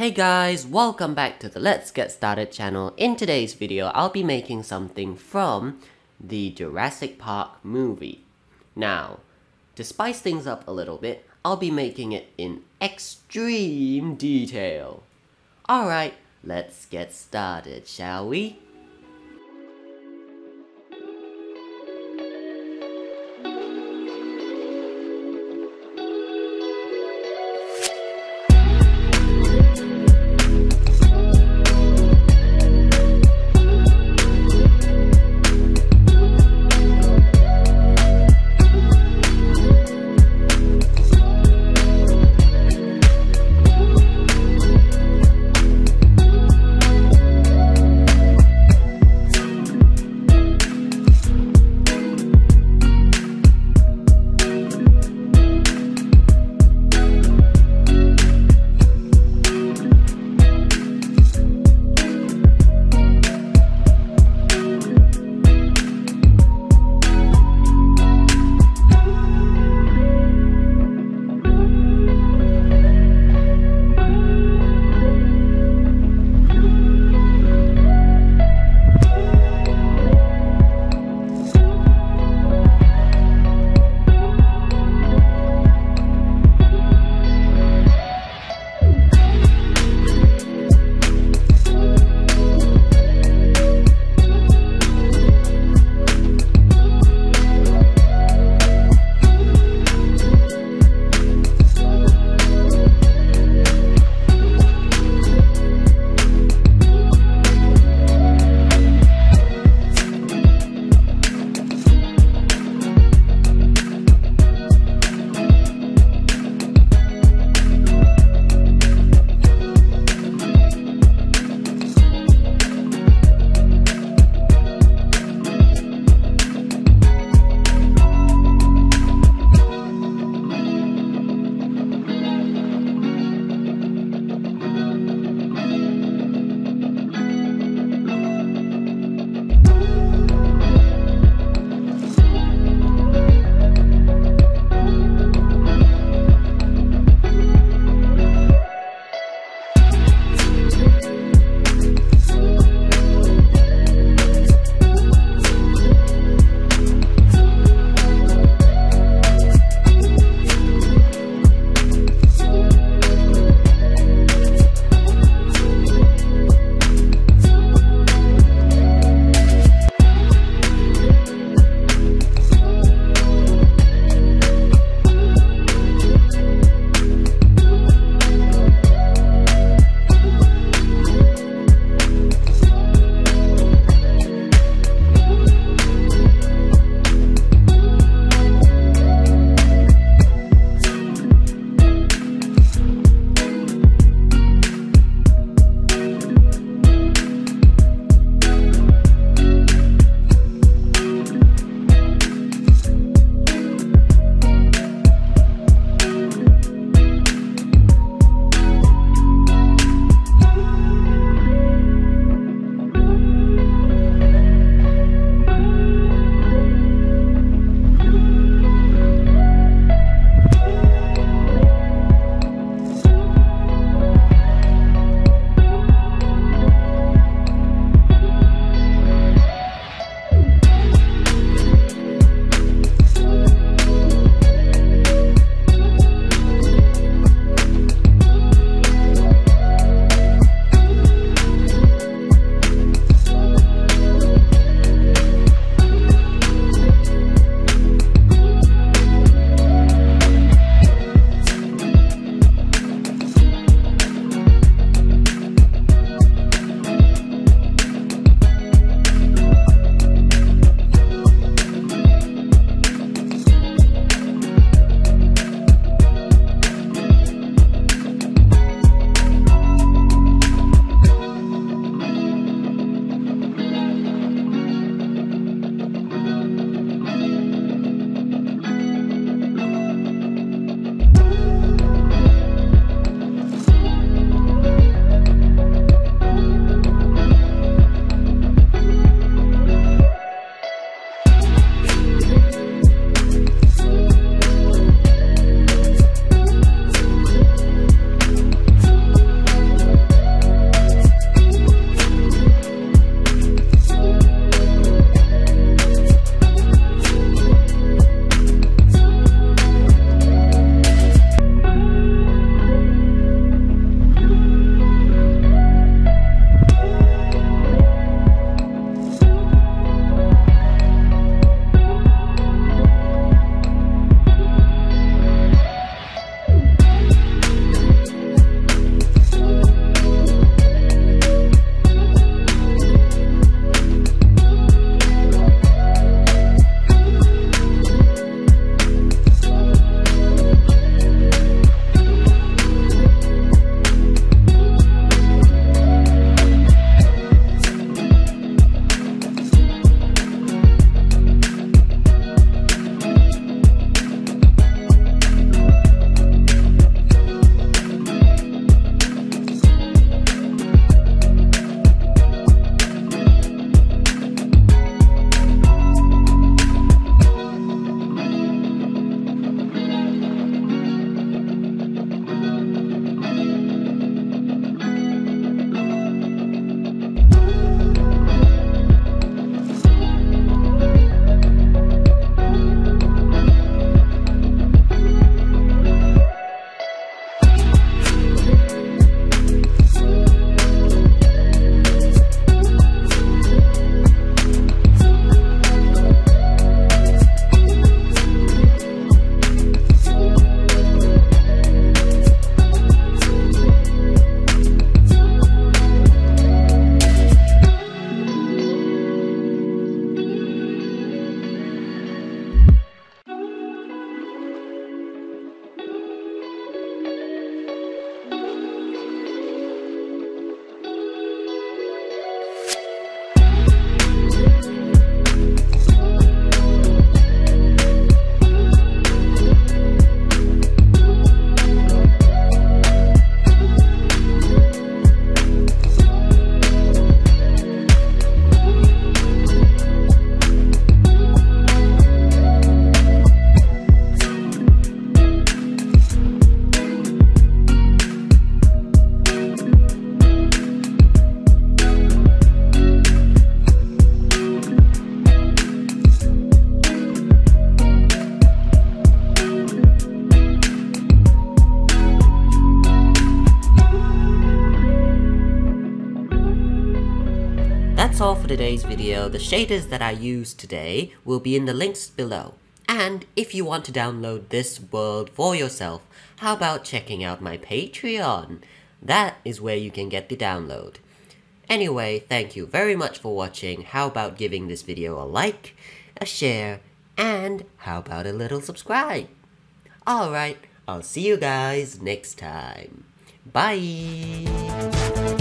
Hey guys, welcome back to the Let's Get Started channel. In today's video, I'll be making something from the Jurassic Park movie. Now, to spice things up a little bit, I'll be making it in extreme detail. Alright, let's get started, shall we? That's all for today's video. The shaders that I used today will be in the links below. And if you want to download this world for yourself, how about checking out my Patreon? That is where you can get the download. Anyway, thank you very much for watching. How about giving this video a like, a share, and how about a little subscribe? Alright, I'll see you guys next time. Bye!